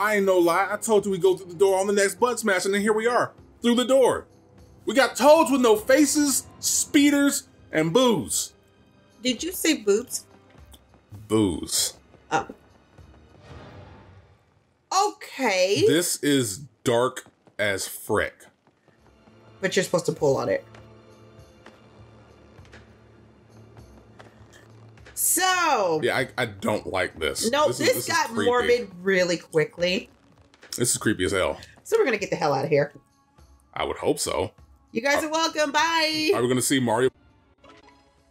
I ain't no lie. I told you we go through the door on the next butt smash, and then here we are, through the door. We got toads with no faces, speeders, and booze. Did you say boots? Booze. Oh. Okay. This is dark as frick. But you're supposed to pull on it. So. Yeah, I, I don't like this. No, this, this, is, this got morbid really quickly. This is creepy as hell. So we're gonna get the hell out of here. I would hope so. You guys are welcome. Bye. Are we gonna see Mario?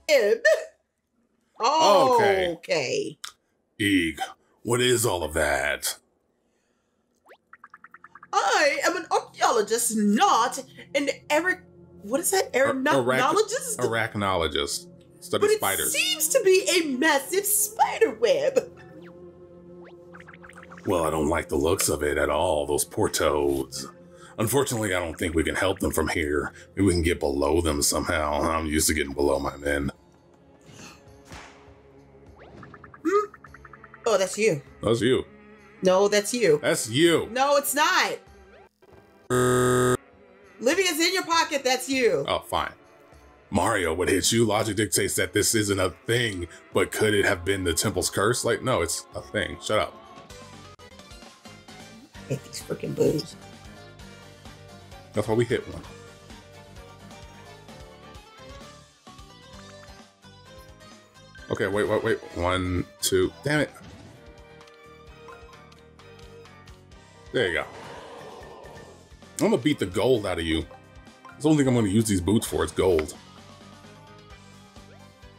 Ed. Oh, Okay. okay. Eeg, what is all of that? I am an archaeologist, not an Eric. What is that? Ar- Arachnologist? Arachnologist. Study but it spiders. seems to be a massive spider web. Well, I don't like the looks of it at all, those poor toads. Unfortunately, I don't think we can help them from here. Maybe we can get below them somehow. I'm used to getting below my men. Hmm? Oh, that's you. That's you. No, that's you. That's you. No, it's not. Livia's in your pocket. That's you. Oh, fine. Mario, would hit you? Logic dictates that this isn't a thing, but could it have been the temple's curse? Like, no, it's a thing. Shut up. I hate these freaking boos. That's why we hit one. Okay, wait, wait, wait. One, two. Damn it. There you go. I'm gonna beat the gold out of you. It's the only thing I'm gonna use these boots for. It's gold.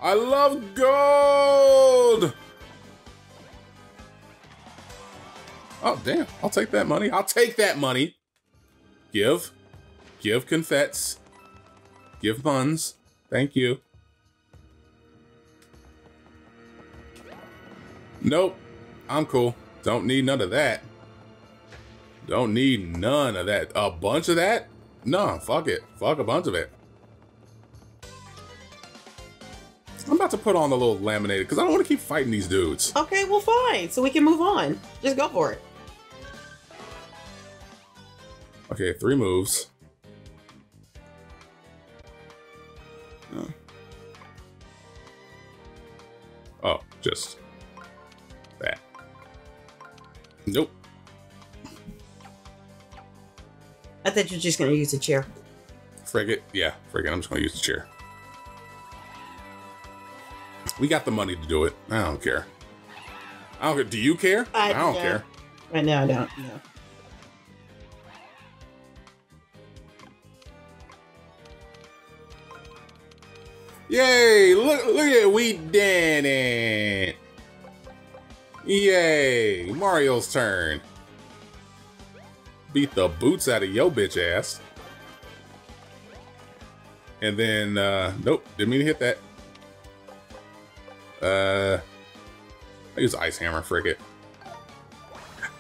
I love gold! Oh, damn. I'll take that money. I'll take that money. Give. Give confettes. Give buns. Thank you. Nope. I'm cool. Don't need none of that. Don't need none of that. A bunch of that? No, fuck it. Fuck a bunch of it. About to put on the little laminated because I don't want to keep fighting these dudes. Okay, well, fine. So we can move on. Just go for it. Okay, three moves. Oh, Oh, just that. Nope. I thought you were just going to use the chair. Frigate. Yeah, frigate. I'm just going to use the chair. We got the money to do it. I don't care. I don't care. Do you care? I don't don't. care. Right now, I don't. No. Yay! Look, look at we did it! Yay! Mario's turn. Beat the boots out of yo bitch ass. And then, uh, nope, didn't mean to hit that. Uh, I use Ice Hammer, frigate.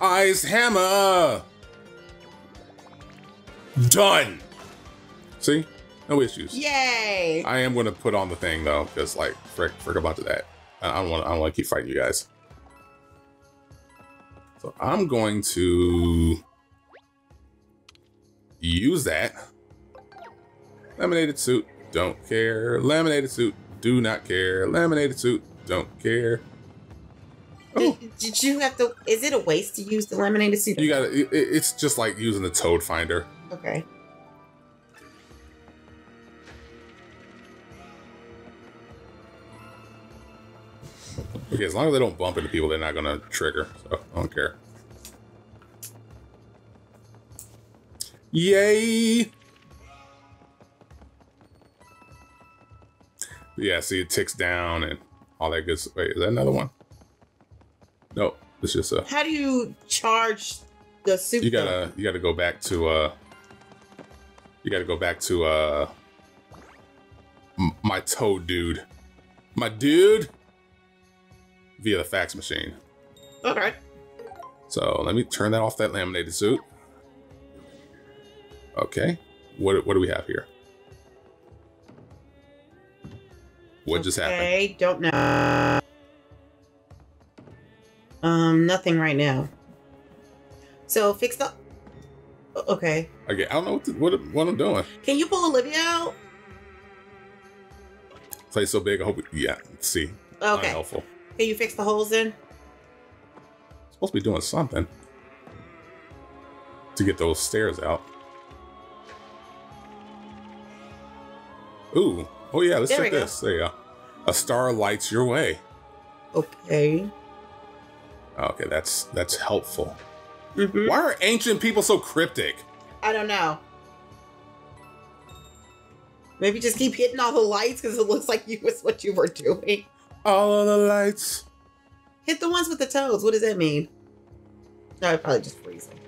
Ice Hammer! Done! See? No issues. Yay! I am going to put on the thing though, because like, frick, frick a bunch of that. I I don't wanna, I don't want to keep fighting you guys. So I'm going to use that. Laminated suit, don't care. Laminated suit, do not care. Laminated suit, don't care. Oh, Did, did you have to? Is it a waste to use the laminated suit? you got it. It's just like using the Toad Finder. Okay. Okay, as long as they don't bump into people, they're not gonna trigger. So I don't care. Yay! Yeah, see, it ticks down and all that good. s- Wait, is that another one? No, it's just a. How do you charge the suit? You gotta, you gotta go back to. uh You gotta go back to. uh My toad dude, my dude, via the fax machine. Okay. So let me turn that off that laminated suit. Okay. What what do we have here? What just happened? Okay, don't know. Um, nothing right now. So fix the. Okay. Okay, I don't know what, to, what what I'm doing. Can you pull Olivia out? Place so big. I hope. It, yeah. See. Okay. helpful. Can you fix the holes in? Supposed to be doing something to get those stairs out. Ooh. Oh yeah. Let's There check we go. this. There you go. A star lights your way. Okay. Okay, that's that's helpful. hmm Why are ancient people so cryptic? I don't know. Maybe just keep hitting all the lights because it looks like you was what you were doing. All of the lights. Hit the ones with the toes. What does that mean? No, I'd probably just freeze them.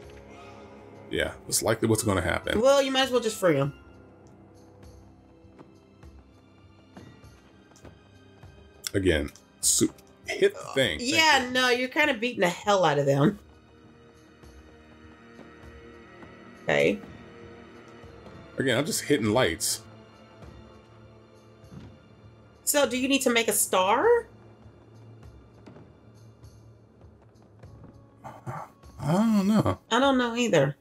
Yeah, it's likely what's going to happen. Well, you might as well just free them. Again, hit the thing. Yeah, no, you're kind of beating the hell out of them. Okay. Again, I'm just hitting lights. So, do you need to make a star? I don't know. I don't know either.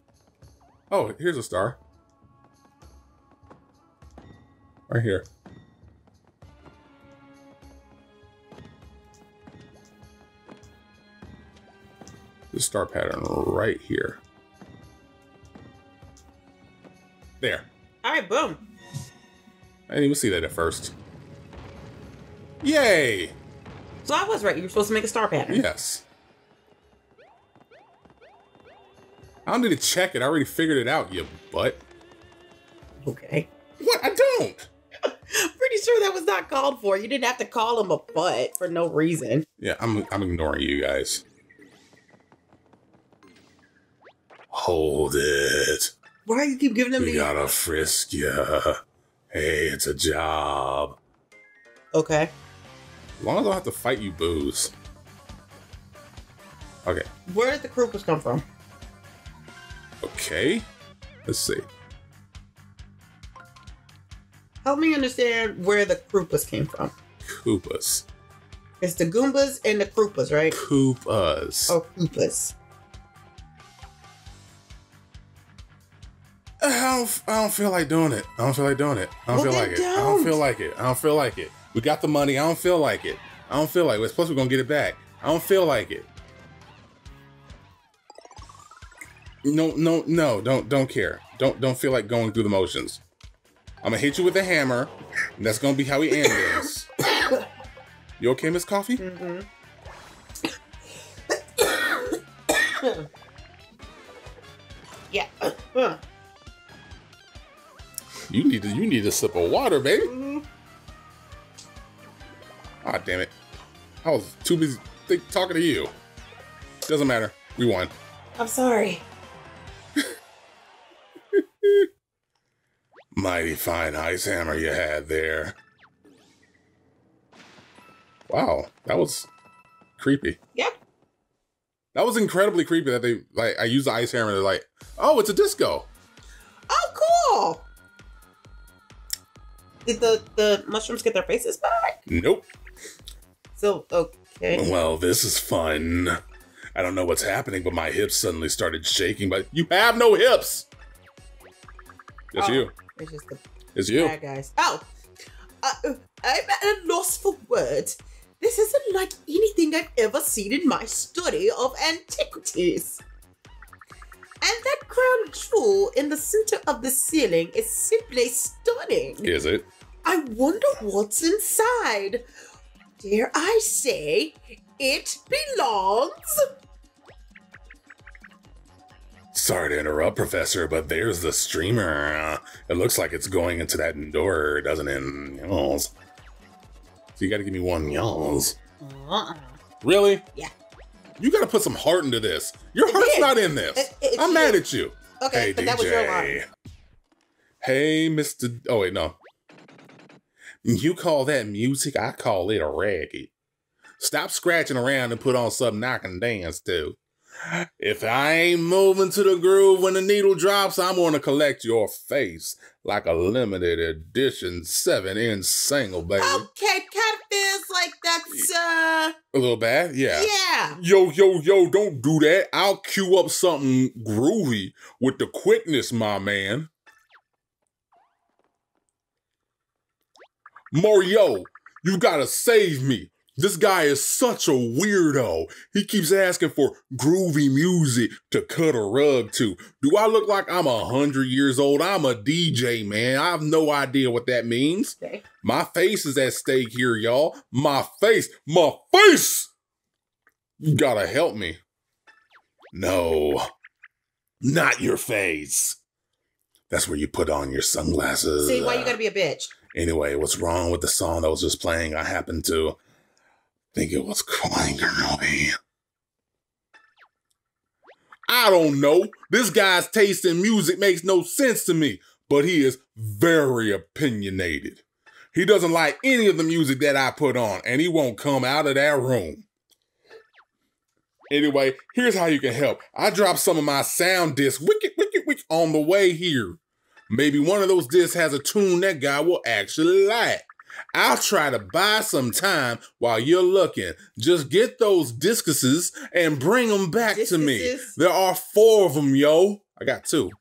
Oh, here's a star. Right here. The star pattern right here. There. All right, boom. I didn't even see that at first. Yay! So I was right. You were supposed to make a star pattern. Yes. I don't need to check it. I already figured it out, you butt. Okay. What? I don't. Pretty sure that was not called for. You didn't have to call him a butt for no reason. Yeah, I'm I'm ignoring you guys. Hold it. Why do you keep giving them? We the? gotta frisk ya. Hey, it's a job. Okay. As long as I don't have to fight you, booze. Okay. Where did the Krupas come from? Okay. Let's see. Help me understand where the Krupas came from. Koopas. It's the Goombas and the Krupas, right? Koopas. Oh, Krupas. Don't, I don't feel like doing it. I don't feel like doing it. I don't Well, feel like it. I don't don't. feel like it. I don't feel like it. We got the money. I don't feel like it. I don't feel like it. Plus, we're gonna get it back. I don't feel like it. No, no, no. Don't, don't care. Don't, don't feel like going through the motions. I'm gonna hit you with a hammer. And that's gonna be how we end this. You okay, Miss Coffee? Mm-hmm. yeah. You need to, you need a sip of water, baby. Mhm. Ah, damn it. I was too busy think, talking to you. Doesn't matter. We won. I'm sorry. Mighty fine ice hammer you had there. Wow, that was creepy. Yeah. That was incredibly creepy that they like I used the ice hammer, and they're like, oh, it's a disco. Oh, cool. Did the the mushrooms get their faces back? Nope. So okay. Well, this is fun. I don't know what's happening, but my hips suddenly started shaking, but you have no hips. It's Oh. you. It's just the It's you. bad guys. Oh, uh, uh, I'm at a loss for words. This isn't like anything I've ever seen in my study of antiquities. And that crown jewel in the center of the ceiling is simply stunning. Is it? I wonder what's inside. Dare I say, it belongs. Sorry to interrupt, Professor, but there's the streamer. Uh, it looks like it's going into that door, doesn't it? Yalls. So you gotta give me one yalls. Uh-uh. Really? Yeah. You gotta put some heart into this. Your I heart's did. not in this. I'm you. mad at you. Okay, hey, but DJ. that was your line. Hey, Mr. Oh, wait, no. You call that music, I call it a reggae. Stop scratching around and put on something I can dance to. If I ain't moving to the groove when the needle drops, I'm gonna collect your face like a limited edition 7 inch single, baby. Okay, kind of feels like that's uh A little bad, yeah. yeah. Yo, yo, yo, don't do that. I'll cue up something groovy with the quickness, my man. Mario, you gotta save me. This guy is such a weirdo. He keeps asking for groovy music to cut a rug to. Do I look like I'm a hundred years old? I'm a DJ, man. I have no idea what that means. Okay. My face is at stake here, y'all. My face, my face! You gotta help me. No, not your face. That's where you put on your sunglasses. See why you gotta be a bitch. Anyway, what's wrong with the song that was just playing? I happened to think it was quite girly. I don't know. This guy's taste in music makes no sense to me, but he is very opinionated. He doesn't like any of the music that I put on, and he won't come out of that room. Anyway, here's how you can help. I dropped some of my sound discs, wicked, wicked, wicked, on the way here. Maybe one of those discs has a tune that guy will actually like. I'll try to buy some time while you're looking. Just get those discuses and bring them back to me. There are four of them, yo. I got two.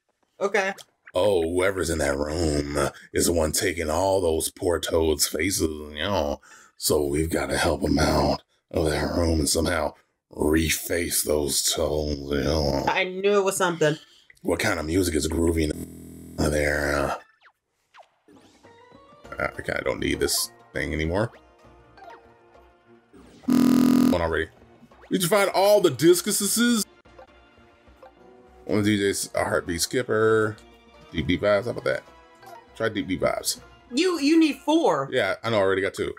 Okay. Oh, whoever's in that room is the one taking all those poor toads' faces, you know. So we've got to help them out of that room and somehow reface those toads, you know. I knew it was something. What kind of music is groovy in there? I kind of don't need this thing anymore. One already. Did you find all the discuses? One of DJs, a heartbeat skipper, deep deep vibes. How about that? Try deep deep vibes. You you need four. Yeah, I know. I already got two.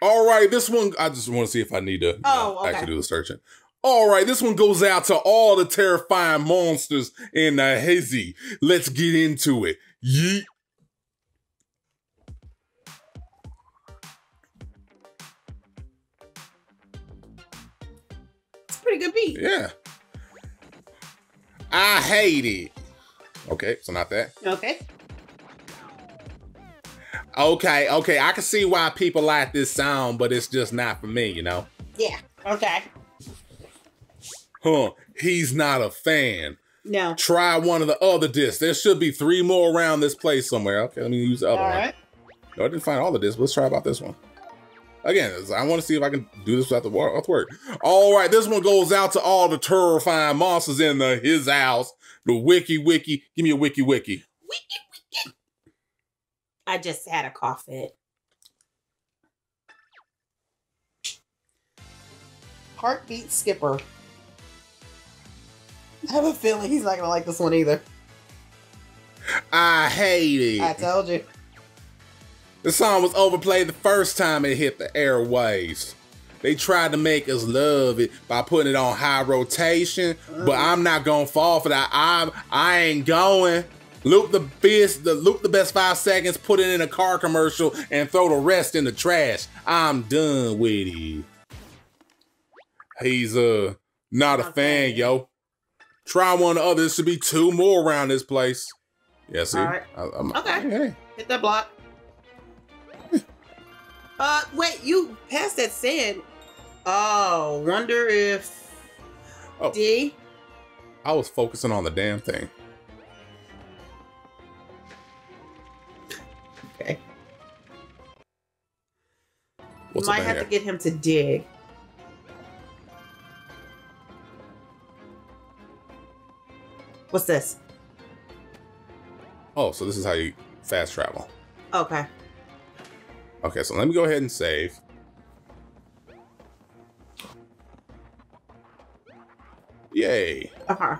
All right, this one. I just want to see if I need to Oh, know, okay. actually do the searching. All right, this one goes out to all the terrifying monsters in the hizzy. Let's get into it. Yeet. Pretty good beat. Yeah. I hate it. Okay, so not that. Okay. Okay, okay. I can see why people like this sound, but it's just not for me, you know? Yeah. Okay. Huh. He's not a fan. No. Try one of the other discs. There should be three more around this place somewhere. Okay, let me use the All other one. right. No, I didn't find all of this. Let's try about this one. Again, I want to see if I can do this without the wa- without work. All right, this one goes out to all the terrifying monsters in the his house. The wiki wiki. Give me a wiki wiki. Wiki wiki. I just had a cough fit. Heartbeat skipper. I have a feeling he's not gonna like this one either. I hate it. I told you. The song was overplayed the first time it hit the airwaves. They tried to make us love it by putting it on high rotation, but I'm not gonna fall for that. I'm I ain't going. Loop the best, the loop the best five seconds, put it in a car commercial, and throw the rest in the trash. I'm done with it. He's uh not a fan, yo. Try one of the others. Should be two more around this place. Yeah, see, right. I, Okay. Hey, Hit that block. Uh, wait, you passed that sand. Oh, wonder if Oh. D. I was focusing on the damn thing. Okay. What's might have here? to get him to dig. What's this? Oh, so this is how you fast travel. Okay. Okay, so let me go ahead and save. Yay. Uh huh.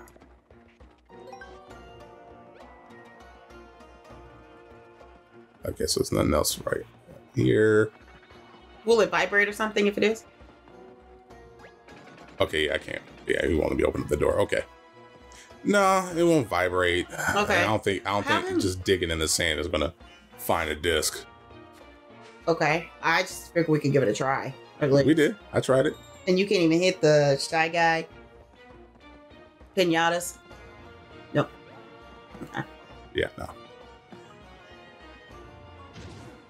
Okay, so it's nothing else right here. Will it vibrate or something if it is? Okay, yeah, I can't. Yeah, we want to be opening the door. Okay. No, it won't vibrate. Okay. I don't think I don't How think just digging in the sand is gonna find a disc. Okay. I just figured we could give it a try. We did. I tried it. And you can't even hit the shy guy. Pinatas. Nope. Yeah, no.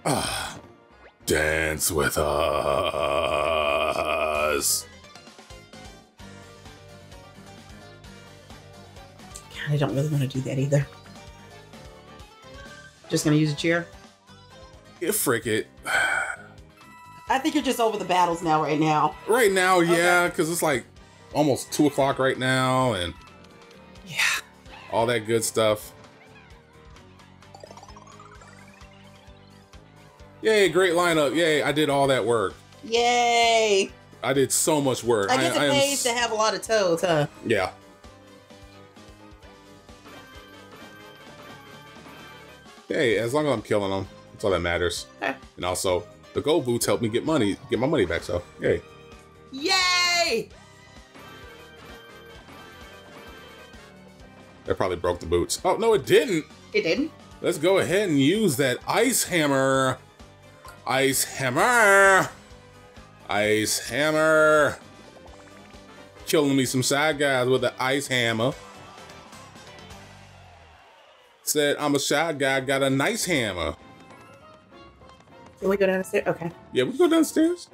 Ah, Dance with us. God, I don't really want to do that either. Just gonna use a chair. Yeah, frick it. I think you're just over the battles now, right now. Right now, yeah, because it's like almost two o'clock right now, and Yeah. all that good stuff. Yay, great lineup. Yay, I did all that work. Yay! I did so much work. I guess I it am pays s- to have a lot of toes, huh? Yeah. Hey, as long as I'm killing them, that's all that matters. And also, the gold boots help me get money, get my money back. So, yay. Yay! That probably broke the boots. Oh no, it didn't. It didn't. Let's go ahead and use that ice hammer. Ice hammer. Ice hammer. Killing me some side guys with the ice hammer. Said I'm a shy guy, got a nice hammer. Can we go downstairs? Okay. Yeah, we can go downstairs.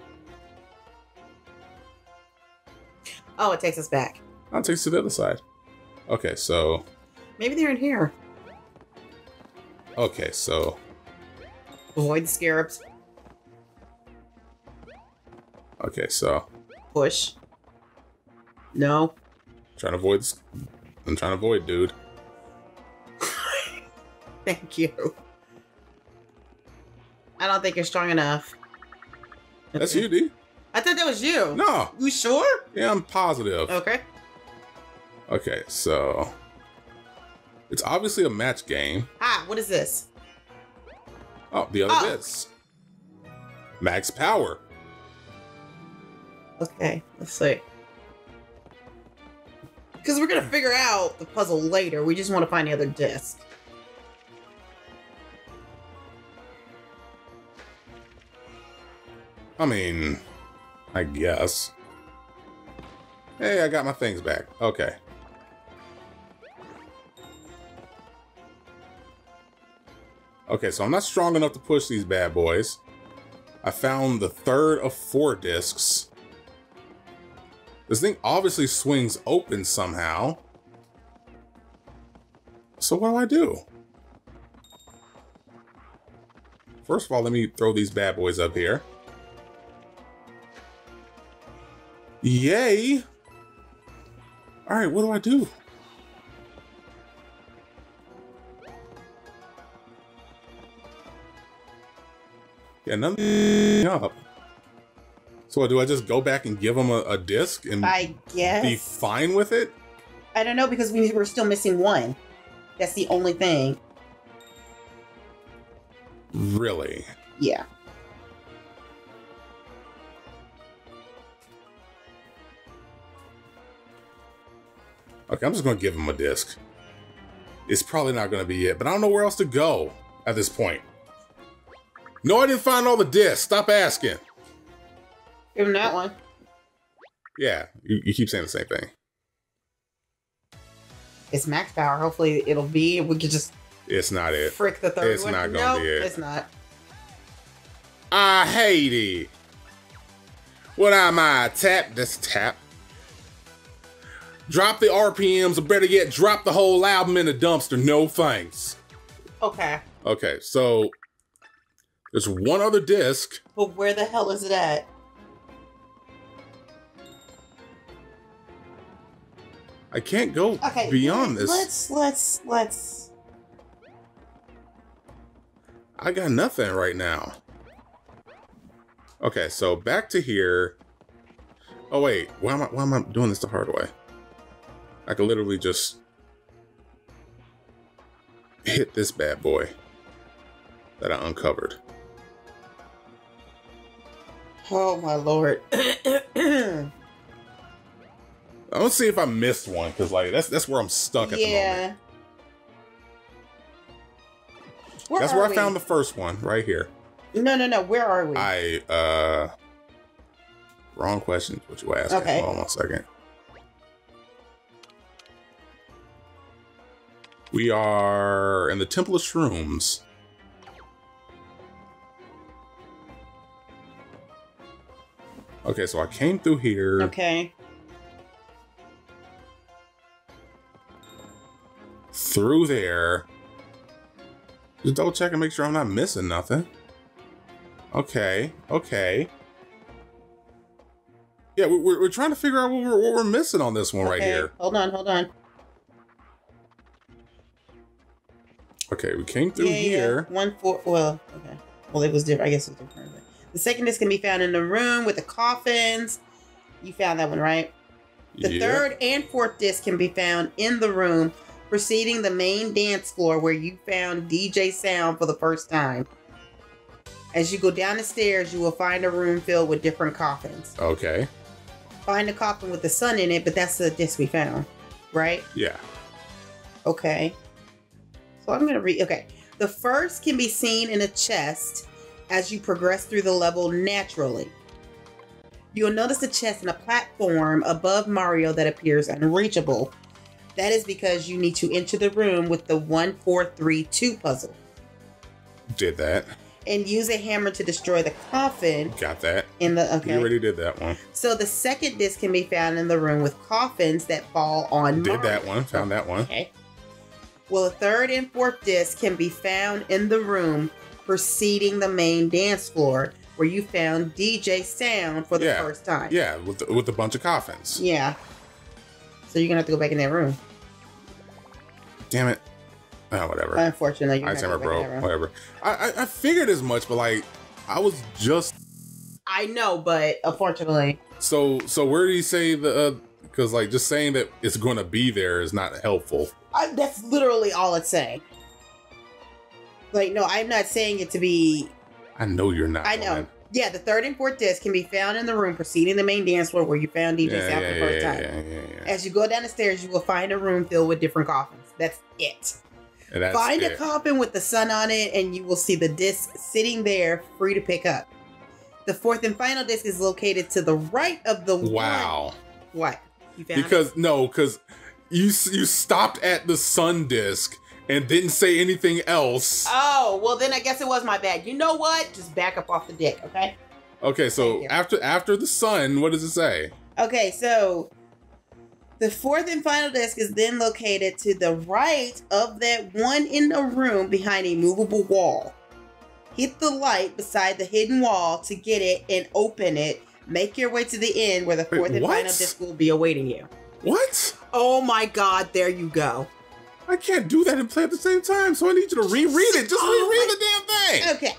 Oh, it takes us back. I'll take you to the other side. Okay, so Maybe they're in here. okay, so Avoid the scarabs. okay, so Push. No. trying to avoid. I'm trying to avoid, dude. Thank you. I don't think you're strong enough. That's you, D. I thought that was you. No, You sure? yeah, I'm positive. Okay. Okay, so it's obviously a match game. Ah, what is this? Oh, the other Oh. discs. Max power. Okay, let's see. Because we're gonna figure out the puzzle later. We just want to find the other disc. I mean, I guess. Hey, I got my things back. Okay. Okay, so I'm not strong enough to push these bad boys. I found the third of four discs. This thing obviously swings open somehow. So what do I do? First of all, let me throw these bad boys up here. Yay! Alright, what do I do? Yeah, nothing up. So what, do I just go back and give them a, a disc and I guess. be fine with it? I don't know because we were still missing one. That's the only thing. Really? Yeah. Okay, I'm just gonna give him a disc. It's probably not gonna be it, but I don't know where else to go at this point. No, I didn't find all the discs. Stop asking. Give him that one. Yeah, you, you keep saying the same thing. It's max power. Hopefully it'll be. We could just It's not it. frick the third It's one. not gonna be it. It's not. I hate it. What am I? Tap this tap. Drop the RPMs, or better yet, drop the whole album in the dumpster. No thanks. Okay. Okay, so there's one other disc. But where the hell is it at? I can't go Okay. beyond this. Let's let's let's. I got nothing right now. Okay, so back to here. Oh wait, why am I why am I doing this the hard way? I could literally just hit this bad boy that I uncovered. Oh my lord. I'm gonna see if I missed one because like that's that's where I'm stuck at the moment. yeah. Where That's where I we? found the first one, right here. No, no, no. Where are we? I uh wrong question. What you asking? Okay. Hold on one second. We are in the Temple of Shrooms. Okay, so I came through here. Okay. Through there. Just double check and make sure I'm not missing nothing. Okay, okay. Yeah, we- we're, we're trying to figure out what we're, what we're missing on this one right here. Hold on, hold on. Okay, we came through yeah, yeah, here. One four. Well, okay. Well, it was different. I guess it was different. The second disc can be found in the room with the coffins. You found that one, right? The Yeah. third and fourth disc can be found in the room preceding the main dance floor where you found DJ Sound for the first time. As you go down the stairs, you will find a room filled with different coffins. Okay. Find a coffin with the sun in it, but that's the disc we found, right? Yeah. Okay. I'm gonna read. Okay. The first can be seen in a chest as you progress through the level naturally. You'll notice a chest in a platform above Mario that appears unreachable. That is because you need to enter the room with the 1432 puzzle Did that. and use a hammer to destroy the coffin Got that. in the okay. You already did that one. So the second disc can be found in the room with coffins that fall on Did Mario. that one. Found that one. Okay. Well, the third and fourth disc can be found in the room preceding the main dance floor where you found DJ Sound for the Yeah. first time. Yeah, with the, with a bunch of coffins. Yeah. So you're gonna have to go back in that room. Damn it. Oh, whatever. Unfortunately, you're I gonna have to said go bro. back in that room. Whatever. I, I I figured as much, but like I was just I know, but unfortunately, so so. Where do you say the? Uh, because like just saying that it's going to be there is not helpful. I, that's literally all it's saying. Like, no, I'm not saying it to be. I know you're not. I know. Glenn. Yeah, the third and fourth disc can be found in the room preceding the main dance floor where you found DJ Yeah, Sound yeah, for the first yeah, time. yeah. As you go down the stairs, you will find a room filled with different coffins. That's it. That's find a coffin with the sun on it, and you will see the disc sitting there, free to pick up. The fourth and final disc is located to the right of the one- Wow. What? You found it? Because no, because you you stopped at the sun disk and didn't say anything else. Oh, well then I guess it was my bad. You know what? Just back up off the dick, okay? Okay, so after after the sun, what does it say? Okay, so the fourth and final disc is then located to the right of that one in the room behind a movable wall. Hit the light beside the hidden wall to get it and open it. Make your way to the end where the Wait, fourth and final disc will be awaiting you. What? Oh my god, there you go. I can't do that and play at the same time, so I need you to reread it. Just Oh reread my- the damn thing. Okay.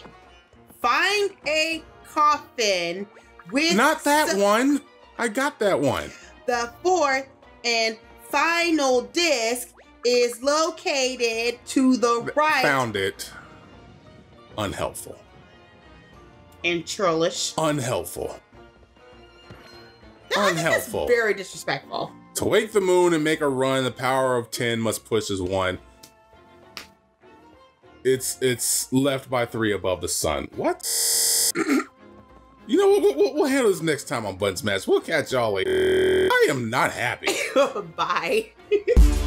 Find a coffin with Not that one. I got that one. The fourth and final disc is located to the right Found it. Unhelpful. and churlish. Unhelpful. I think that's Unhelpful. Very disrespectful. To wake the moon and make a run, the power of ten must push as one. It's it's left by three above the sun. What? you know what? We'll, we'll handle this next time on Button Smash. We'll catch y'all later. I am not happy. Bye.